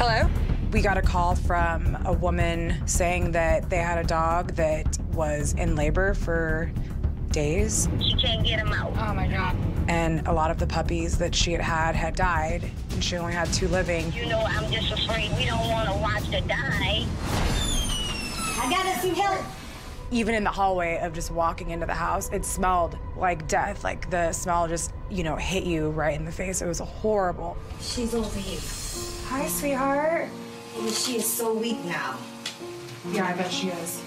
Hello? We got a call from a woman saying that they had a dog that was in labor for days. She can't get him out. Oh my God. And a lot of the puppies that she had had had died, and she only had two living. You know, I'm just afraid we don't want to watch her die. I got some help. Even in the hallway of just walking into the house, it smelled like death. Like the smell just, you know, hit you right in the face. It was horrible. She's over here. Hi, sweetheart. And she is so weak now. Yeah, I bet she is.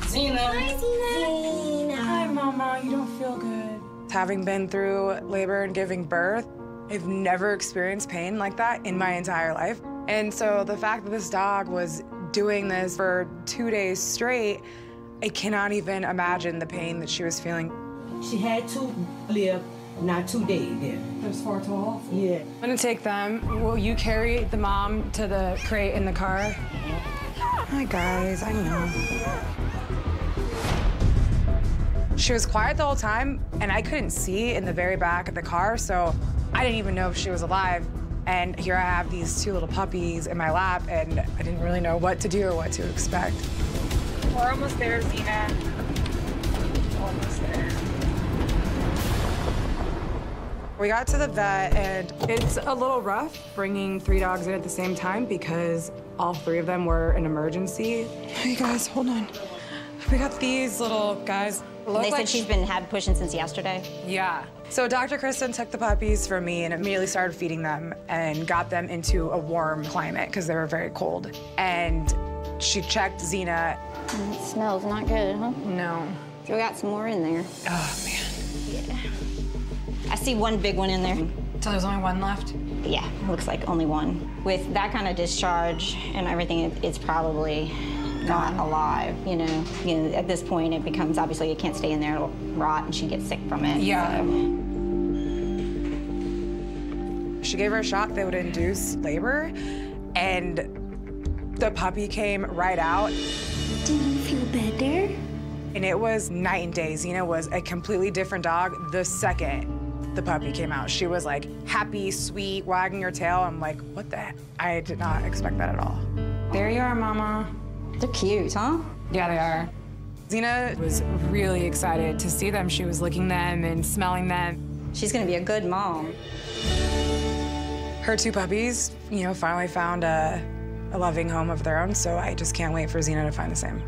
Xena. Hi, Xena. Hi, Mama. You don't feel good. Having been through labor and giving birth, I've never experienced pain like that in my entire life. And so the fact that this dog was doing this for two days straight, I cannot even imagine the pain that she was feeling. She had to live not two days there. There's four total? Yeah. I'm gonna take them. Will you carry the mom to the crate in the car? Hi, guys. I know. She was quiet the whole time, and I couldn't see in the very back of the car, so I didn't even know if she was alive. And here I have these two little puppies in my lap, and I didn't really know what to do or what to expect. We're almost there, Xena. Almost there. We got to the vet, and it's a little rough bringing three dogs in at the same time because all three of them were an emergency. Hey, guys, hold on. We got these little guys. Look They like said she's been had pushing since yesterday. yeah. So Dr. Kristen took the puppies from me and immediately started feeding them and got them into a warm climate because they were very cold. And she checked Xena. It smells not good, huh? No. We got some more in there. Oh, man. I see one big one in there. So there's only one left? Yeah, looks like only one. With that kind of discharge and everything, it's probably not alive, you know. You know, at this point, it becomes obviously it can't stay in there, it'll rot, and she gets sick from it. Yeah. so. She gave her a shot that would induce labor, and the puppy came right out. Do you feel better? And it was night and day. Xena was a completely different dog the second the puppy came out. She was like happy, sweet, wagging her tail. I'm like, what the heck? I did not expect that at all. There you are, Mama. They're cute, huh? Yeah, they are. Xena was really excited to see them. She was licking them and smelling them. She's gonna be a good mom. Her two puppies, you know, finally found a, a loving home of their own, so I just can't wait for Xena to find the same.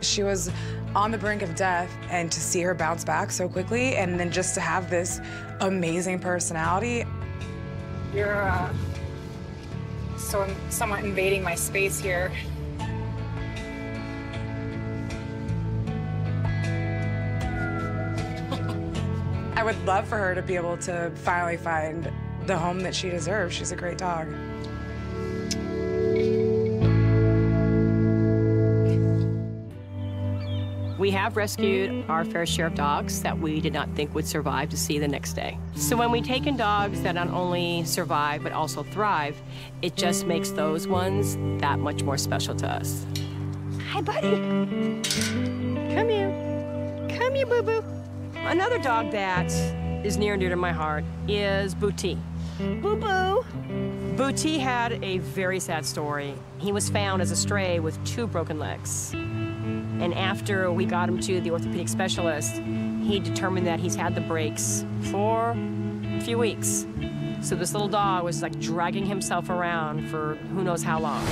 She was on the brink of death, and to see her bounce back so quickly, and then just to have this amazing personality. You're uh, so somewhat invading my space here. I would love for her to be able to finally find the home that she deserves. She's a great dog. We have rescued our fair share of dogs that we did not think would survive to see the next day. So when we take in dogs that not only survive but also thrive, it just makes those ones that much more special to us. Hi, buddy. Come here. Come here, boo-boo. Another dog that is near and dear to my heart is Booty. Boo-boo. Booty had a very sad story. He was found as a stray with two broken legs. And after we got him to the orthopedic specialist, he determined that he's had the breaks for a few weeks. So this little dog was like dragging himself around for who knows how long.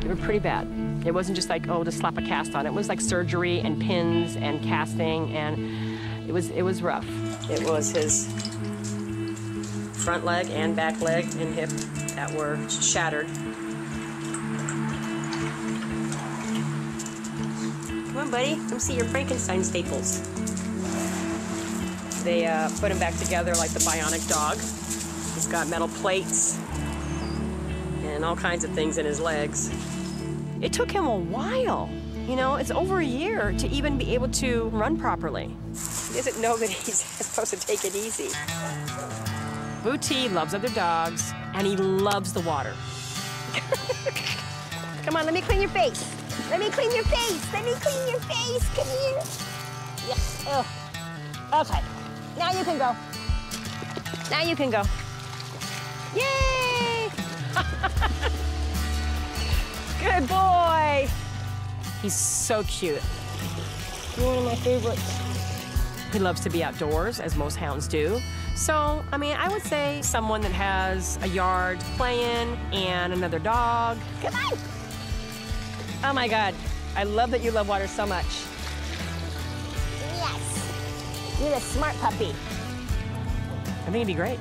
They were pretty bad. It wasn't just like, oh, just slap a cast on. It was like surgery and pins and casting, and it was, it was rough. It was his front leg and back leg and hip that were shattered. Come on, buddy. Come see your Frankenstein staples. They uh, put him back together like the bionic dog. He's got metal plates and all kinds of things in his legs. It took him a while. You know, it's over a year to even be able to run properly. He doesn't know that he's supposed to take it easy. Booty loves other dogs, and he loves the water. Come on, let me clean your face. Let me clean your face. Let me clean your face. Come here. Yes. Oh. Okay. Now you can go. Now you can go. Yay! Good boy. He's so cute. You're one of my favorites. He loves to be outdoors, as most hounds do. So, I mean, I would say someone that has a yard to play in and another dog. Come on. Oh my God. I love that you love water so much. Yes. You're a smart puppy. I think it'd be great.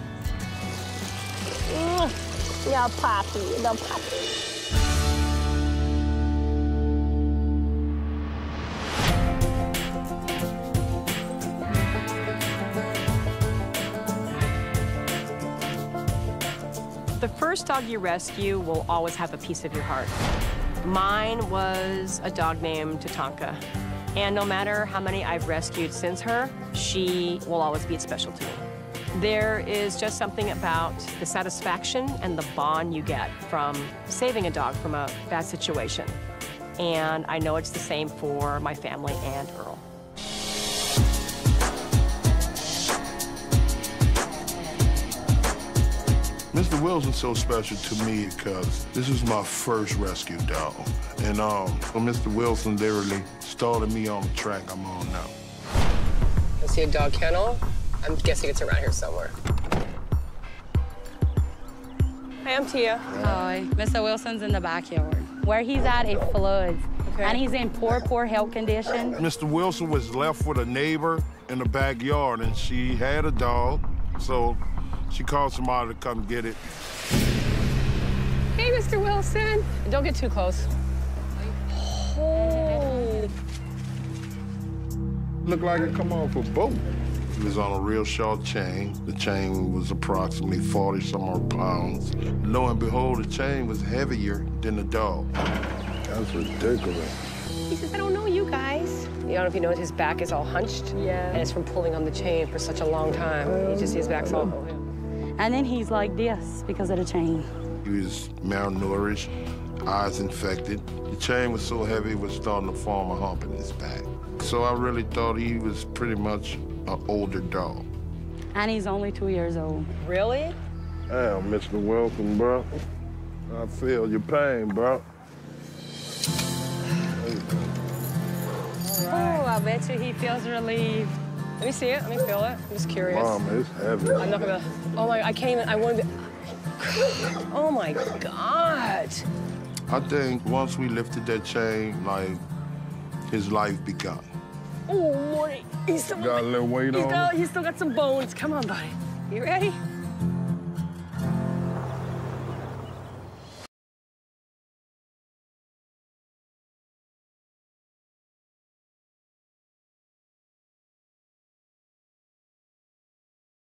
Mm, little puppy, little puppy. The first dog you rescue will always have a piece of your heart. Mine was a dog named Tatanka. And no matter how many I've rescued since her, she will always be special to me. There is just something about the satisfaction and the bond you get from saving a dog from a bad situation. And I know it's the same for my family and Earl. Wilson's so special to me because this is my first rescue dog. And um, well, Mr. Wilson literally started me on the track I'm on now. I see a dog kennel. I'm guessing it's around here somewhere. Hi, I'm Tia. Hi. Mr. Wilson's in the backyard. Where he's at, it floods. Okay. And he's in poor, poor health condition. Mr. Wilson was left with a neighbor in the backyard, and she had a dog, so she called somebody to come get it. Hey, Mr. Wilson. Don't get too close. Oh. Looked like it come off a boat. It was on a real short chain. The chain was approximately 40 some odd pounds. Lo and behold, the chain was heavier than the dog. That's ridiculous. He says, I don't know you guys. I don't know if you know his back is all hunched. Yeah. And it's from pulling on the chain for such a long time. You just see his back's all. And then he's like this because of the chain. He was malnourished, eyes infected. The chain was so heavy it was starting to form a hump in his back. So I really thought he was pretty much an older dog. And he's only two years old. Really? Damn, Mr. Wilson, bro. I feel your pain, bro. Oh, I bet you he feels relieved. Let me see it. Let me feel it. I'm just curious. Mom, it's heavy. I'm not gonna. Oh my! I can't even. I want to. Oh my God! I think once we lifted that chain, like, his life begun. Oh boy! He's still Got a little weight he's on got? He's still got some bones. Come on, buddy. You ready?